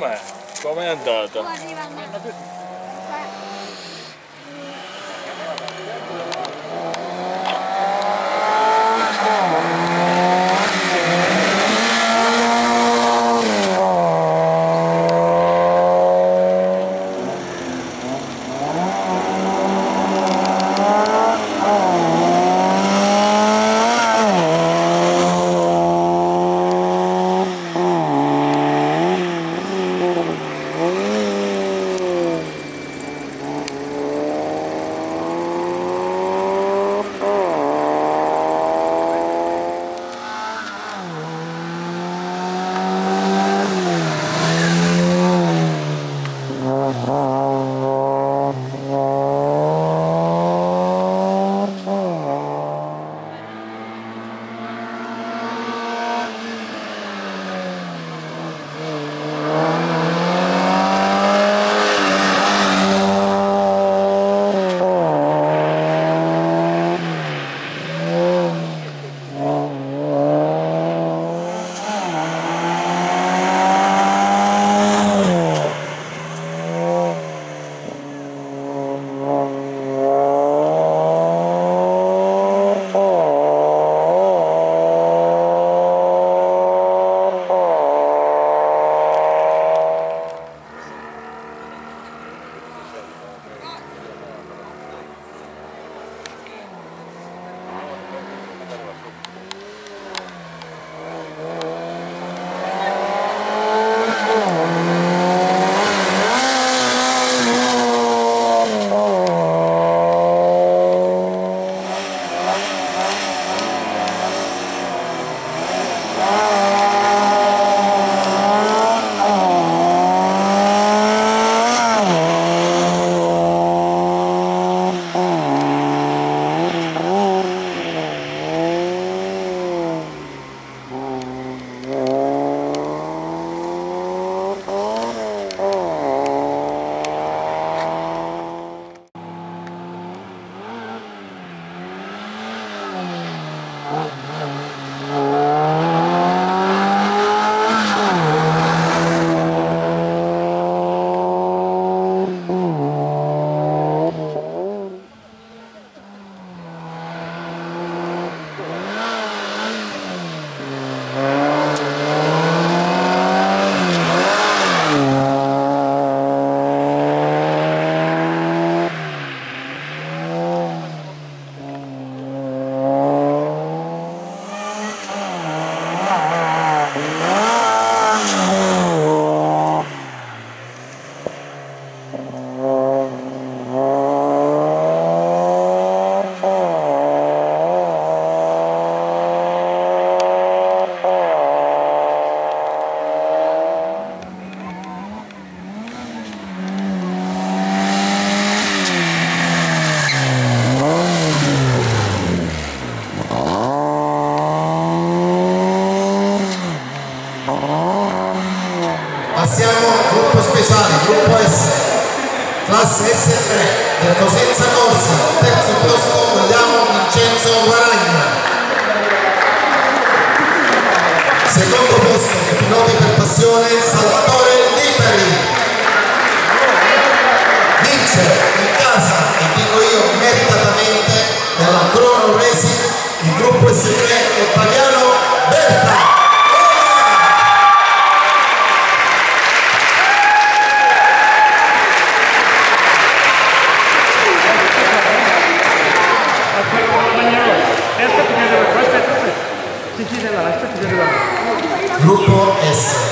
Com'è? Com'è andata? Passiamo al gruppo speciale, gruppo S, classe S3 del Cosenza Corsa, terzo posto vogliamo Vincenzo Guaragna. Secondo posto, piloti per passione, Salvatore Lipari. Vince in casa, e dico io meritatamente, nella Crono Racing, il gruppo S3 Gruppo S.